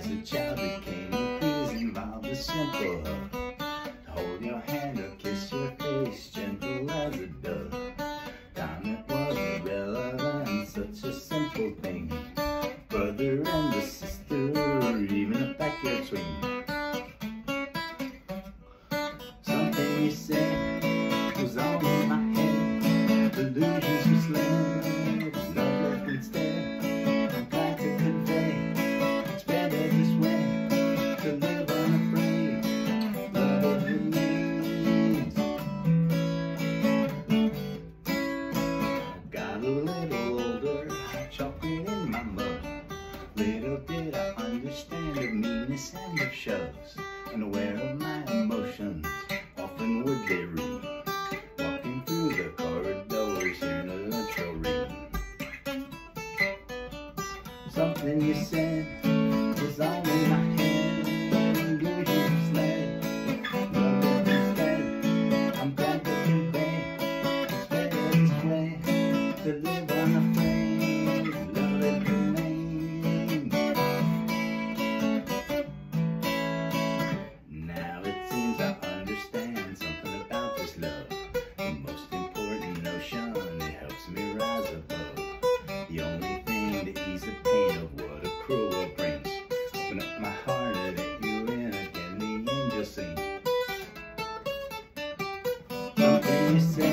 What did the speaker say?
As a child became pleased and mild was simple. Hold your hand or kiss your face, a little older, chocolate my mug. Little did I understand the meanness and of shows, and aware of my emotions, often would they. Walking through the corridors, hearing a lunch room. ring. Something you said was all in my say